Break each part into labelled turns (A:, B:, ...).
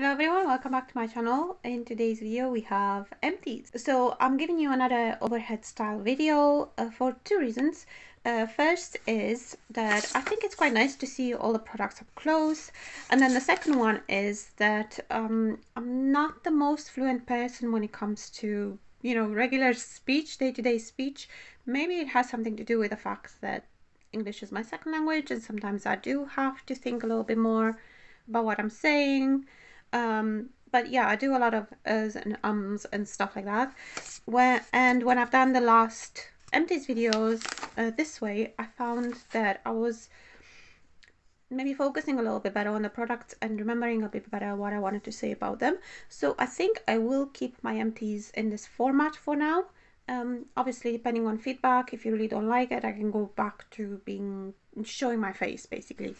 A: Hello everyone, welcome back to my channel. In today's video we have empties. So I'm giving you another overhead style video uh, for two reasons. Uh, first is that I think it's quite nice to see all the products up close. And then the second one is that um, I'm not the most fluent person when it comes to, you know, regular speech, day-to-day -day speech. Maybe it has something to do with the fact that English is my second language and sometimes I do have to think a little bit more about what I'm saying. Um, but yeah, I do a lot of uhs and ums and stuff like that. When and when I've done the last empties videos uh, this way, I found that I was maybe focusing a little bit better on the products and remembering a bit better what I wanted to say about them. So I think I will keep my empties in this format for now. Um, obviously, depending on feedback, if you really don't like it, I can go back to being showing my face basically.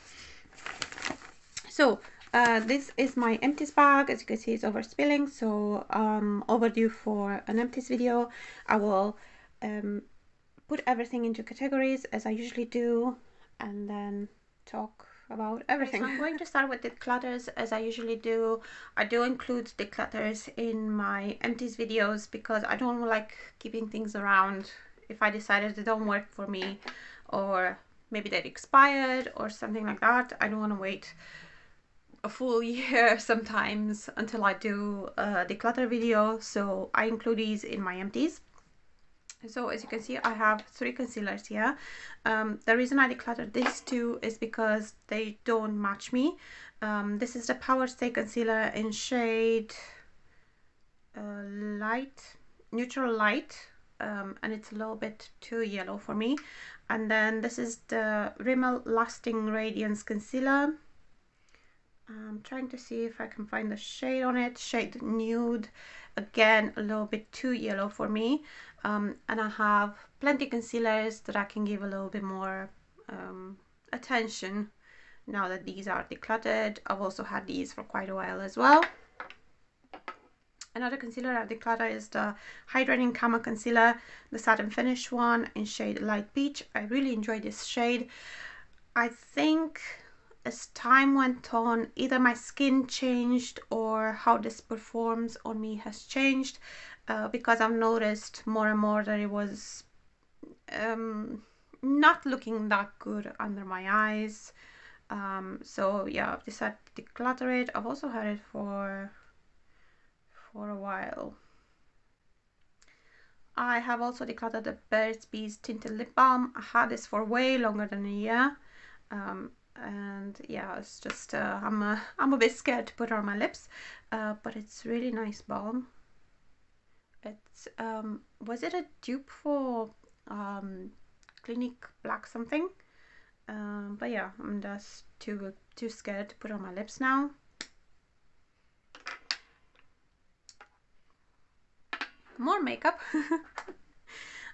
A: So uh, this is my empties bag. As you can see, it's overspilling, so um, overdue for an empties video. I will um, put everything into categories as I usually do, and then talk about everything. So I'm going to start with the clutters as I usually do. I do include the clutters in my empties videos because I don't like keeping things around if I decided they don't work for me or maybe they're expired or something like that. I don't want to wait a full year sometimes until I do a declutter video. So I include these in my empties so as you can see I have three concealers here. Um, the reason I decluttered these two is because they don't match me. Um, this is the Power Stay Concealer in shade uh, light neutral light um, and it's a little bit too yellow for me. And then this is the Rimmel Lasting Radiance Concealer I'm trying to see if I can find the shade on it. Shade Nude. Again, a little bit too yellow for me. Um, and I have plenty concealers that I can give a little bit more um, attention now that these are decluttered. I've also had these for quite a while as well. Another concealer I've decluttered is the Hydrating Camo Concealer, the Satin Finish one in shade Light Peach. I really enjoy this shade. I think as time went on, either my skin changed or how this performs on me has changed uh, because I've noticed more and more that it was um, not looking that good under my eyes. Um, so yeah, I've decided to declutter it. I've also had it for for a while. I have also decluttered the Burt's Bees Tinted Lip Balm. I had this for way longer than a year. Um, and yeah it's just uh, I'm a, I'm a bit scared to put on my lips uh, but it's really nice balm it's um was it a dupe for um Clinique Black something um, but yeah I'm just too too scared to put on my lips now more makeup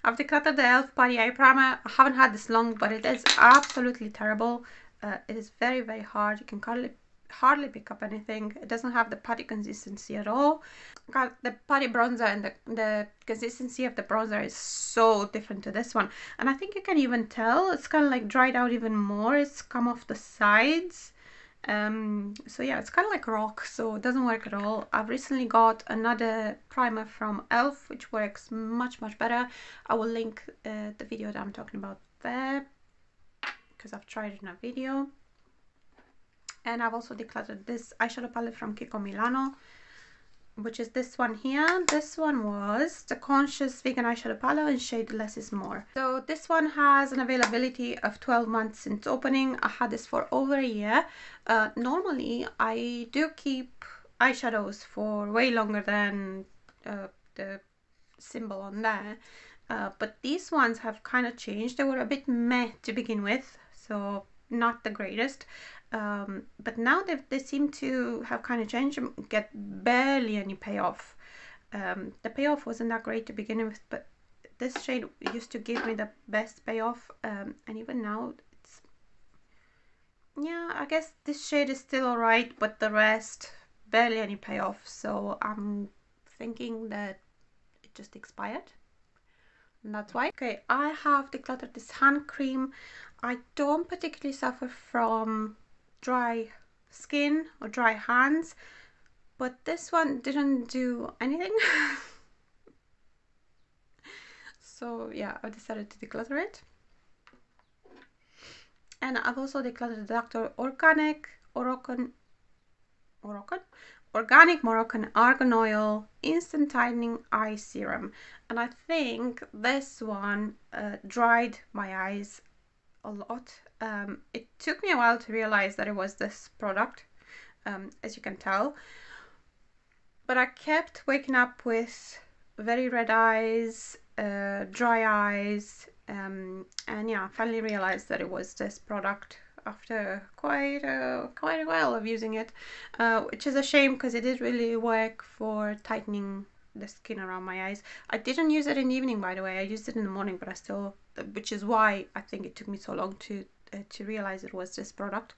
A: I've decluttered the e.l.f. Putty Eye Primer. I haven't had this long, but it is absolutely terrible. Uh, it is very, very hard. You can hardly, hardly pick up anything. It doesn't have the putty consistency at all. Got the putty bronzer and the, the consistency of the bronzer is so different to this one. And I think you can even tell it's kind of like dried out even more. It's come off the sides. Um, so yeah, it's kind of like rock, so it doesn't work at all. I've recently got another primer from e.l.f. which works much, much better. I will link uh, the video that I'm talking about there because I've tried it in a video. And I've also decluttered this eyeshadow palette from Kiko Milano, which is this one here. This one was the Conscious Vegan Eyeshadow Palette in shade Less is More. So this one has an availability of 12 months since opening. I had this for over a year. Uh, normally, I do keep eyeshadows for way longer than uh, the symbol on there. Uh, but these ones have kind of changed. They were a bit meh to begin with so not the greatest. Um, but now they, they seem to have kind of changed and get barely any payoff. Um, the payoff wasn't that great to begin with, but this shade used to give me the best payoff, um, and even now it's yeah. I guess this shade is still alright, but the rest barely any payoff. So I'm thinking that it just expired. And that's why. Okay, I have decluttered this hand cream. I don't particularly suffer from dry skin or dry hands. but this one didn't do anything. so yeah, I decided to declutter it. And I've also decluttered the Dr. Organic Moroccan Moroccan Organic Moroccan Argan Oil Instant Tightening Eye Serum. And I think this one uh, dried my eyes a lot. Um, it took me a while to realize that it was this product, um, as you can tell. But I kept waking up with very red eyes, uh, dry eyes, um, and yeah, I finally realized that it was this product after quite a, quite a while of using it, uh, which is a shame because it did really work for tightening the skin around my eyes. I didn't use it in the evening, by the way. I used it in the morning, but I still, which is why I think it took me so long to uh, to realize it was this product.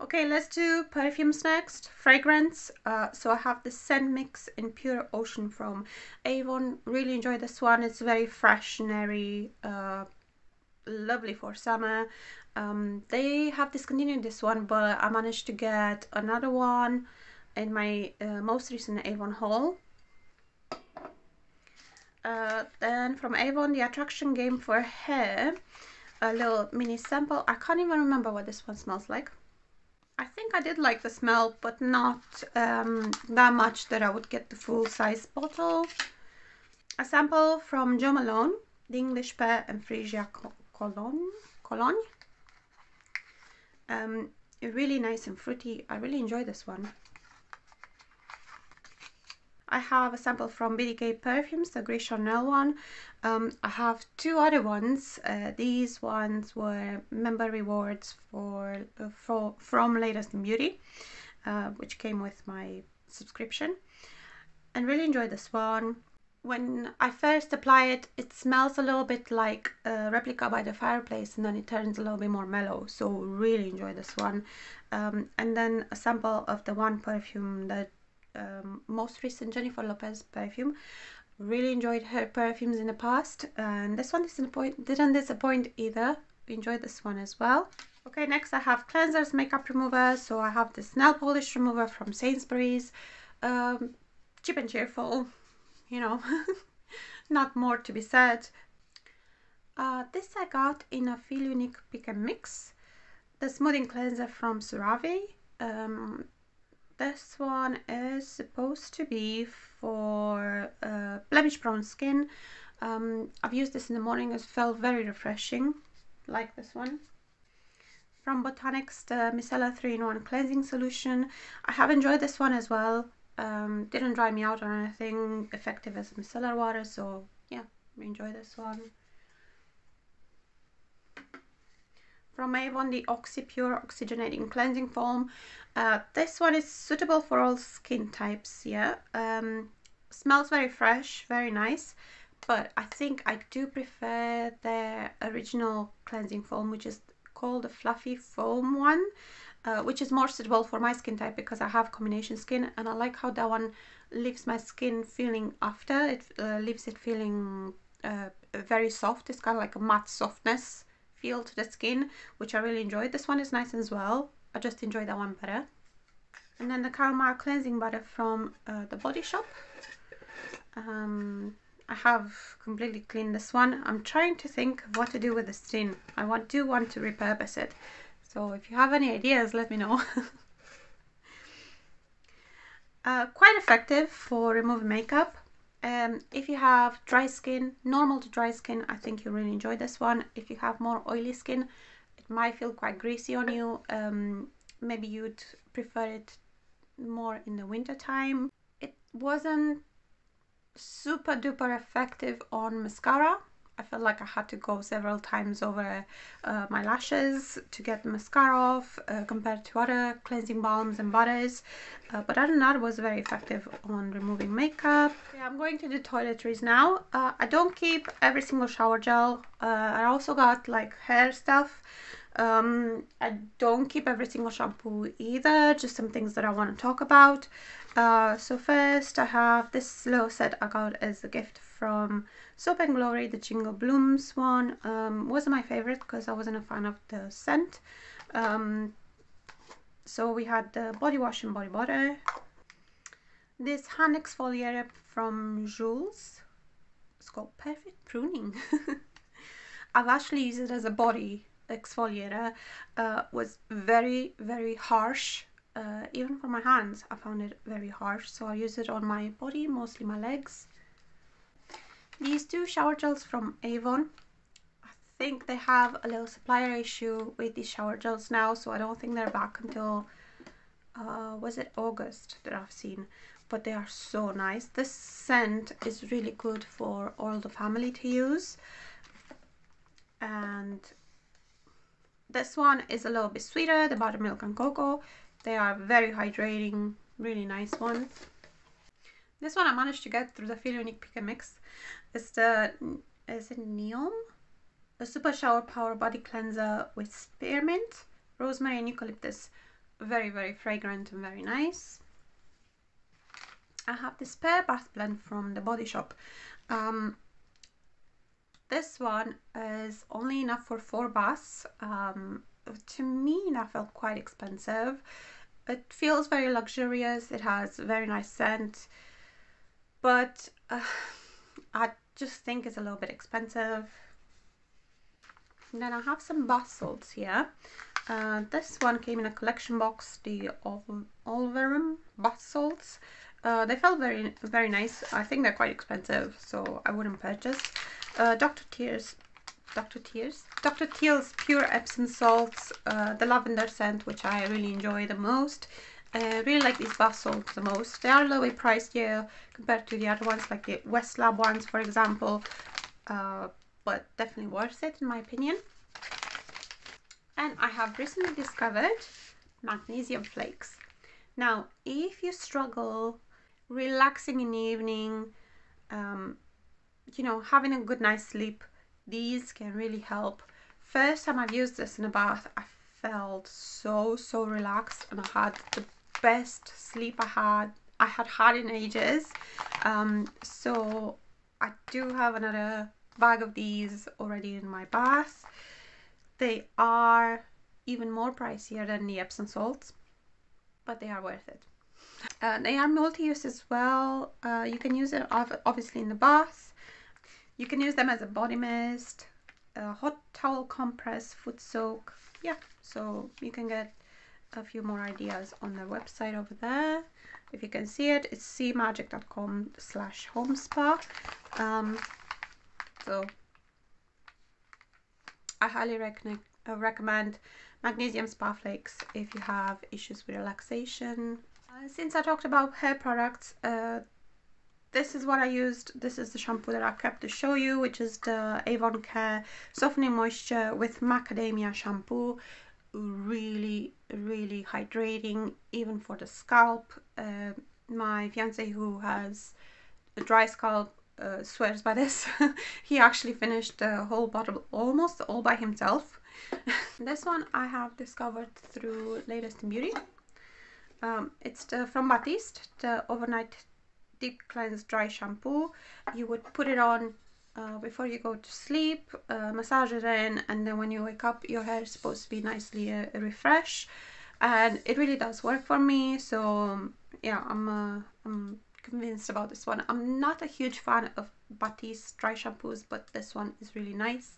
A: Okay, let's do perfumes next. Fragrance. Uh, so I have the scent mix in Pure Ocean from Avon. Really enjoy this one. It's very fresh and airy. Uh, lovely for summer. Um, they have discontinued this one, but I managed to get another one in my uh, most recent Avon haul. Uh, then from Avon, the Attraction Game for Hair. A little mini sample. I can't even remember what this one smells like. I think I did like the smell, but not um, that much that I would get the full size bottle. A sample from Jo Malone, the English Pear and Freesia Cologne. Cologne. Um, really nice and fruity. I really enjoy this one. I have a sample from BDK Perfumes, the Grey Chanel one. Um, I have two other ones. Uh, these ones were member rewards for, for from Latest in Beauty, uh, which came with my subscription. And really enjoyed this one. When I first apply it, it smells a little bit like a replica by the fireplace and then it turns a little bit more mellow. So really enjoy this one. Um, and then a sample of the one perfume that um, most recent Jennifer Lopez perfume. Really enjoyed her perfumes in the past, and this one disappoint didn't disappoint either. Enjoyed this one as well. Okay, next I have cleansers, makeup remover. So I have this nail polish remover from Sainsbury's. Um, cheap and cheerful, you know, not more to be said. Uh, this I got in a Feel Unique Pick and Mix. The smoothing cleanser from CeraVe. Um, this one is supposed to be for uh, blemish prone skin. Um, I've used this in the morning, it felt very refreshing, like this one. From Botanics, the Micellar 3-in-1 Cleansing Solution. I have enjoyed this one as well. Um, didn't dry me out or anything, effective as micellar water, so yeah, enjoy this one. From Avon, the OxyPure Oxygenating Cleansing Foam. Uh, this one is suitable for all skin types, yeah. Um, smells very fresh, very nice, but I think I do prefer the original cleansing foam, which is called the Fluffy Foam one, uh, which is more suitable for my skin type because I have combination skin and I like how that one leaves my skin feeling after, it uh, leaves it feeling uh, very soft, it's kind of like a matte softness feel to the skin, which I really enjoyed. This one is nice as well. I just enjoy that one better. And then the Caramel Cleansing Butter from uh, the Body Shop. Um, I have completely cleaned this one. I'm trying to think of what to do with the skin. I want, do want to repurpose it. So if you have any ideas, let me know. uh, quite effective for removing makeup. Um, if you have dry skin, normal to dry skin, I think you'll really enjoy this one. If you have more oily skin, it might feel quite greasy on you. Um, maybe you'd prefer it more in the winter time. It wasn't super duper effective on mascara. I felt like I had to go several times over uh, my lashes to get the mascara off uh, compared to other cleansing balms and butters. Uh, but other than that, it was very effective on removing makeup. I'm going to the toiletries now. Uh, I don't keep every single shower gel. Uh, I also got like hair stuff. Um, I don't keep every single shampoo either, just some things that I want to talk about. Uh, so first I have this little set I got as a gift from Soap and Glory, the Jingle Blooms one. Um, wasn't my favorite because I wasn't a fan of the scent. Um, So we had the body wash and body butter. This hand exfoliator from Jules. It's called Perfect Pruning. I've actually used it as a body exfoliator. Uh, was very, very harsh. Uh, even for my hands, I found it very harsh. So I use it on my body, mostly my legs. These two shower gels from Avon. I think they have a little supplier issue with these shower gels now, so I don't think they're back until, uh, was it August that I've seen. But they are so nice. This scent is really good for all the family to use. And this one is a little bit sweeter, the buttermilk and cocoa. They are very hydrating, really nice ones. This one I managed to get through the Unique Pick and Mix. It's the, is it Neom? A Super Shower Power Body Cleanser with spearmint, rosemary and eucalyptus. Very, very fragrant and very nice. I have this Pear Bath Blend from the Body Shop. Um, this one is only enough for four baths. Um, to me, that felt quite expensive. It feels very luxurious. It has a very nice scent but uh, I just think it's a little bit expensive. And then I have some bath salts here. Uh, this one came in a collection box, the Olverum bath salts. Uh, they felt very very nice. I think they're quite expensive, so I wouldn't purchase. Uh, Dr. Tears, Dr. Tears, Dr. Teal's Pure Epsom salts, uh, the lavender scent, which I really enjoy the most. I really like these bath salts the most. They are bit priced here compared to the other ones, like the Westlab ones, for example. Uh, but definitely worth it, in my opinion. And I have recently discovered magnesium flakes. Now, if you struggle relaxing in the evening, um, you know, having a good night's sleep, these can really help. First time I've used this in a bath, I felt so, so relaxed and I had the best sleep I had I had had in ages. Um, so I do have another bag of these already in my bath. They are even more pricier than the Epsom salts, but they are worth it. Uh, they are multi-use as well. Uh, you can use it obviously in the bath. You can use them as a body mist, a hot towel compress, foot soak. Yeah, so you can get a few more ideas on the website over there. If you can see it it's cmagic.com slash home spa. Um, so I highly rec uh, recommend magnesium spa flakes if you have issues with relaxation. Uh, since I talked about hair products uh, this is what I used. This is the shampoo that I kept to show you, which is the Avon Care Softening Moisture with Macadamia Shampoo really really hydrating even for the scalp. Uh, my fiance who has a dry scalp uh, swears by this. He actually finished the whole bottle almost all by himself. This one I have discovered through Latest in Beauty. Um, it's the from Batiste the overnight deep cleanse dry shampoo. You would put it on uh, before you go to sleep, uh, massage it in, and then when you wake up, your hair is supposed to be nicely uh, refreshed. And it really does work for me. So um, yeah, I'm uh, I'm convinced about this one. I'm not a huge fan of Batiste dry shampoos, but this one is really nice.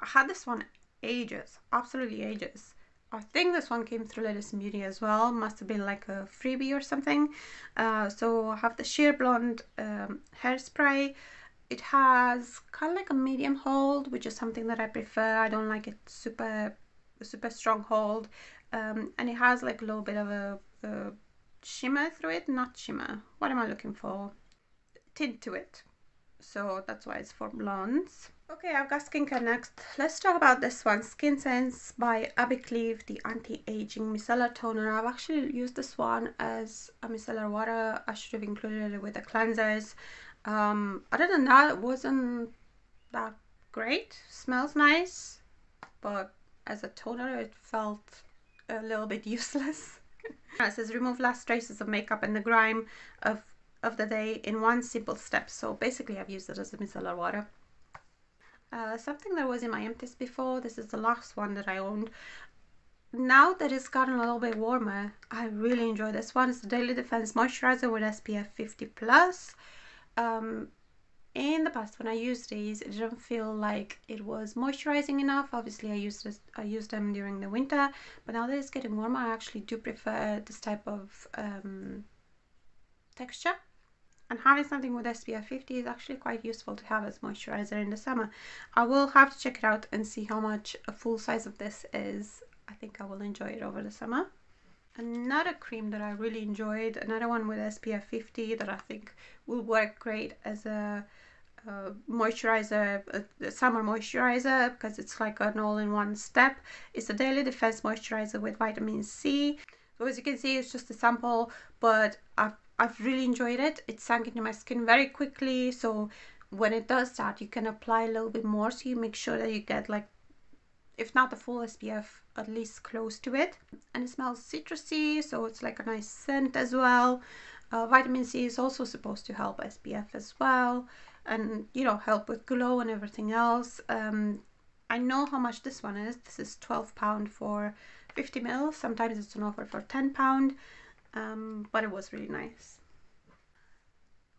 A: I had this one ages, absolutely ages. I think this one came through Latest Beauty as well. Must have been like a freebie or something. Uh, so I have the Sheer Blonde um, hairspray it has kind of like a medium hold which is something that I prefer. I don't like it super super strong hold. Um, and it has like a little bit of a, a shimmer through it. Not shimmer. What am I looking for? Tint to it. So that's why it's for blondes. Okay I've got skincare next. Let's talk about this one. Skin Sense by Abby Cleve the anti-aging micellar toner. I've actually used this one as a micellar water. I should have included it with the cleansers um, other than that, it wasn't that great. Smells nice, but as a toner, it felt a little bit useless. it says remove last traces of makeup and the grime of, of the day in one simple step. So basically, I've used it as a micellar water. Uh, something that was in my empties before, this is the last one that I owned. now that it's gotten a little bit warmer, I really enjoy this one. It's the Daily Defense Moisturizer with SPF 50 plus. Um, in the past when I used these it didn't feel like it was moisturizing enough. Obviously I used this I used them during the winter but now that it's getting warmer I actually do prefer this type of um, texture. And having something with SPF 50 is actually quite useful to have as moisturizer in the summer. I will have to check it out and see how much a full size of this is. I think I will enjoy it over the summer another cream that I really enjoyed another one with SPF 50 that I think will work great as a moisturizer, summer moisturizer, because it's like an all-in-one step. It's a daily defense moisturizer with vitamin C. So as you can see, it's just a sample, but I've, I've really enjoyed it. It sank into my skin very quickly, so when it does that, you can apply a little bit more, so you make sure that you get like, if not the full SPF, at least close to it. And it smells citrusy, so it's like a nice scent as well. Uh, vitamin C is also supposed to help SPF as well and you know help with glow and everything else. Um, I know how much this one is. This is 12 pound for 50 mil. Sometimes it's an offer for 10 pound. Um, but it was really nice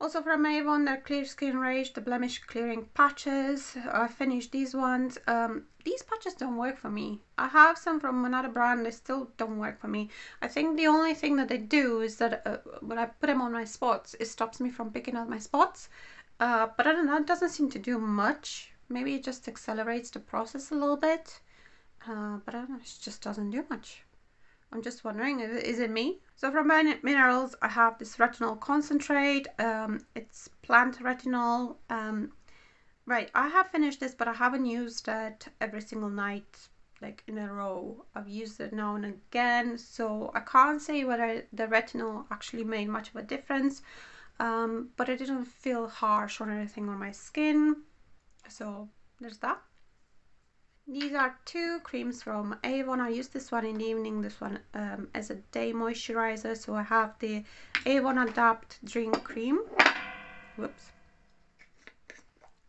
A: also from Avon, their Clear Skin range, the blemish clearing patches. I finished these ones. Um, these patches don't work for me. I have some from another brand, they still don't work for me. I think the only thing that they do is that uh, when I put them on my spots, it stops me from picking out my spots. Uh, but I don't know, it doesn't seem to do much. Maybe it just accelerates the process a little bit. Uh, but I don't know, it just doesn't do much. I'm just wondering, is it me? So from Minerals, I have this retinol concentrate. Um, it's plant retinol. Um, right, I have finished this, but I haven't used it every single night, like in a row. I've used it now and again, so I can't say whether the retinol actually made much of a difference um, but it didn't feel harsh or anything on my skin so there's that these are two creams from Avon. I use this one in the evening, this one um, as a day moisturizer. So I have the Avon Adapt Drink Cream. Whoops.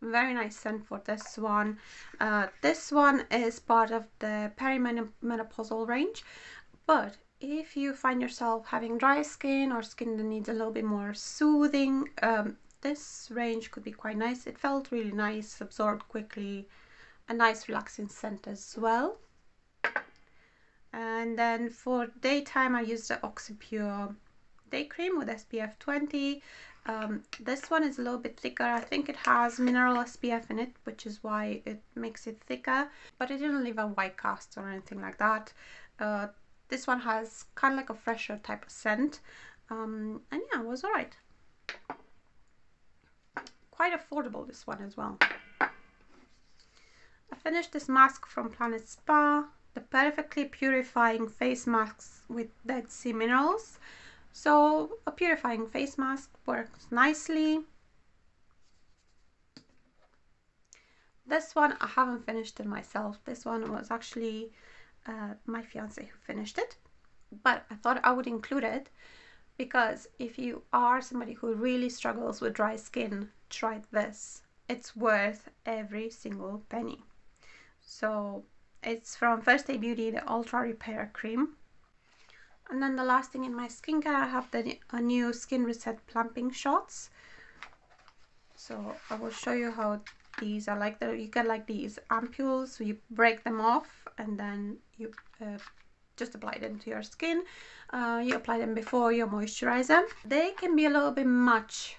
A: Very nice scent for this one. Uh, this one is part of the perimenopausal range, but if you find yourself having dry skin or skin that needs a little bit more soothing, um, this range could be quite nice. It felt really nice, absorbed quickly, a nice relaxing scent as well. And then for daytime, I use the Oxypure Day Cream with SPF 20. Um, this one is a little bit thicker. I think it has mineral SPF in it, which is why it makes it thicker. But it didn't leave a white cast or anything like that. Uh, this one has kind of like a fresher type of scent. Um, and yeah, it was alright. Quite affordable, this one as well. I finished this mask from Planet Spa. The perfectly purifying face masks with Dead Sea minerals. So a purifying face mask works nicely. This one I haven't finished it myself. This one was actually uh, my fiance who finished it but I thought I would include it because if you are somebody who really struggles with dry skin try this it's worth every single penny so it's from First Aid Beauty the Ultra Repair Cream. And then the last thing in my skincare I have the Anew Skin Reset Plumping Shots. So I will show you how these are like the, you get like these ampules so you break them off and then you uh, just apply them to your skin. Uh, you apply them before your moisturizer they can be a little bit much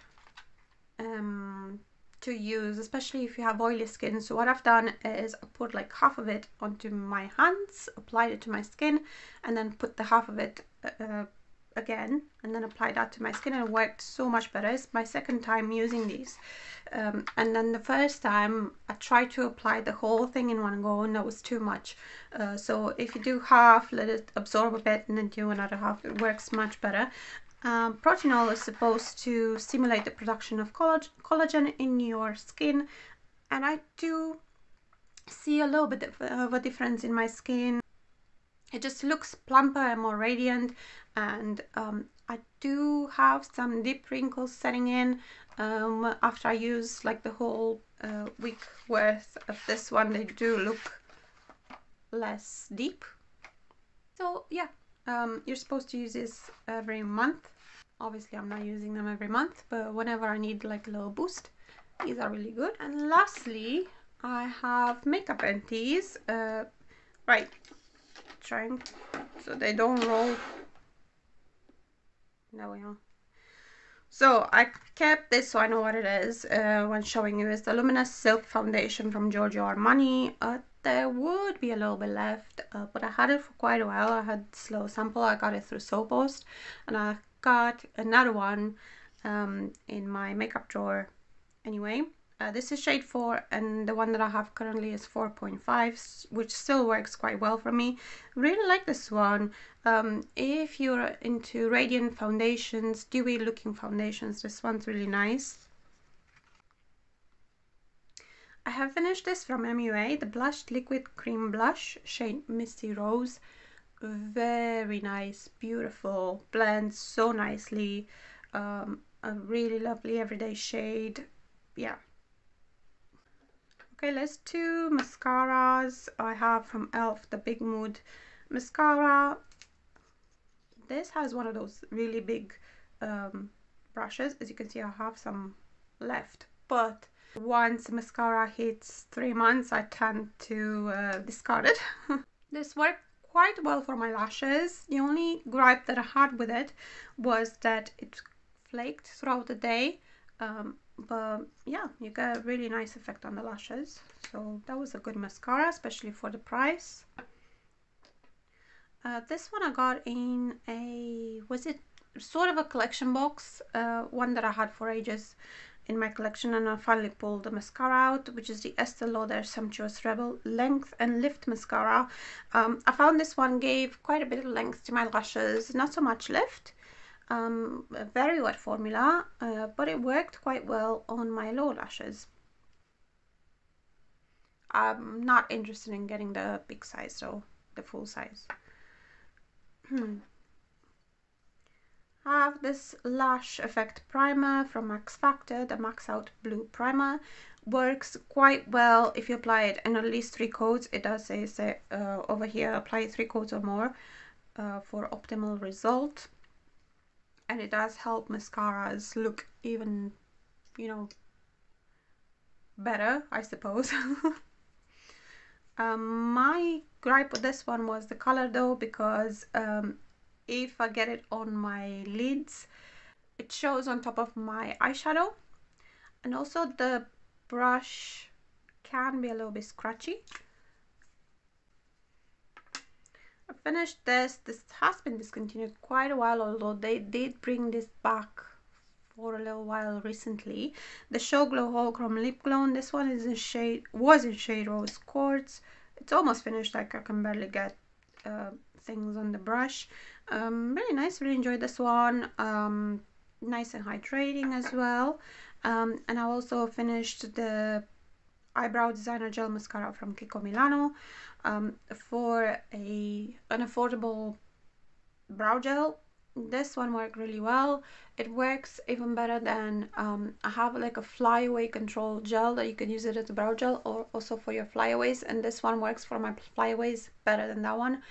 A: um, to use especially if you have oily skin. So what I've done is I put like half of it onto my hands applied it to my skin and then put the half of it uh, again and then apply that to my skin and it worked so much better. It's my second time using these. Um, and then the first time I tried to apply the whole thing in one go and that was too much. Uh, so if you do half let it absorb a bit and then do another half it works much better um, Protinol is supposed to stimulate the production of collagen in your skin and I do see a little bit of a difference in my skin. It just looks plumper and more radiant and um, I do have some deep wrinkles setting in um, after I use like the whole uh, week worth of this one. They do look less deep. So yeah, um, you're supposed to use this every month. Obviously, I'm not using them every month, but whenever I need like a little boost, these are really good. And lastly, I have makeup empties. Uh, right, trying so they don't roll. There we are. So I kept this so I know what it is uh, when showing you. It's the Luminous Silk Foundation from Giorgio Armani. Uh, there would be a little bit left, uh, but I had it for quite a while. I had slow sample. I got it through Soappost, and I got another one um, in my makeup drawer. Anyway, uh, this is shade 4 and the one that I have currently is 4.5 which still works quite well for me. Really like this one. Um, if you're into radiant foundations, dewy looking foundations, this one's really nice. I have finished this from MUA, the Blushed Liquid Cream Blush, shade Misty Rose. Very nice, beautiful, blends so nicely. Um, a really lovely everyday shade. Yeah, Okay, let's do mascaras. I have from e.l.f. the Big Mood mascara. This has one of those really big um, brushes. As you can see, I have some left. But once mascara hits three months, I tend to uh, discard it. this worked quite well for my lashes. The only gripe that I had with it was that it flaked throughout the day. Um, but yeah you get a really nice effect on the lashes so that was a good mascara especially for the price uh, this one I got in a was it sort of a collection box uh, one that I had for ages in my collection and I finally pulled the mascara out which is the Estee Lauder Sumptuous Rebel Length and Lift Mascara um, I found this one gave quite a bit of length to my lashes not so much lift um, a very wet formula, uh, but it worked quite well on my lower lashes. I'm not interested in getting the big size though, the full size. Have this Lash Effect Primer from Max Factor, the Max Out Blue Primer. Works quite well if you apply it in at least three coats. It does say, say uh, over here, apply three coats or more uh, for optimal result and it does help mascaras look even you know better I suppose um, my gripe with this one was the color though because um, if I get it on my lids it shows on top of my eyeshadow and also the brush can be a little bit scratchy I finished this. This has been discontinued quite a while, although they did bring this back for a little while recently. The Show Glow Holochrome Lip Glow. This one is in shade was in shade Rose Quartz. It's almost finished. Like I can barely get uh, things on the brush. Um, really nice. Really enjoyed this one. Um, nice and hydrating as well. Um, and I also finished the eyebrow designer gel mascara from Kiko Milano um, for a an affordable brow gel this one worked really well it works even better than um, I have like a flyaway control gel that you can use it as a brow gel or also for your flyaways and this one works for my flyaways better than that one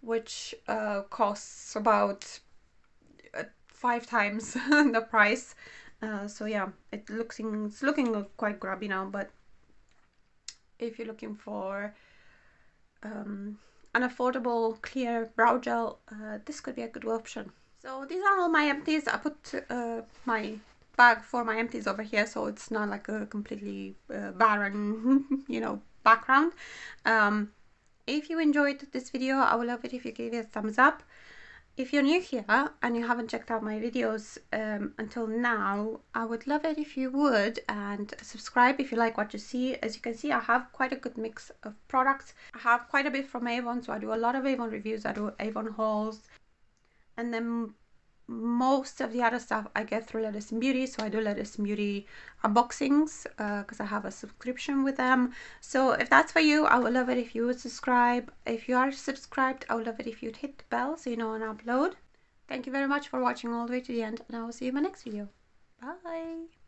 A: which uh, costs about uh, five times the price uh, so yeah it looks it's looking quite grubby now but if you're looking for um, an affordable clear brow gel, uh, this could be a good option. So these are all my empties. I put uh, my bag for my empties over here so it's not like a completely uh, barren, you know, background. Um, if you enjoyed this video, I would love it if you gave it a thumbs up. If you're new here and you haven't checked out my videos um, until now, I would love it if you would and subscribe if you like what you see. As you can see, I have quite a good mix of products. I have quite a bit from Avon, so I do a lot of Avon reviews, I do Avon hauls. And then most of the other stuff I get through Latest in Beauty. So I do Latest in Beauty unboxings because uh, I have a subscription with them. So if that's for you, I would love it if you would subscribe. If you are subscribed, I would love it if you'd hit the bell so you know when I upload. Thank you very much for watching all the way to the end and I will see you in my next video. Bye!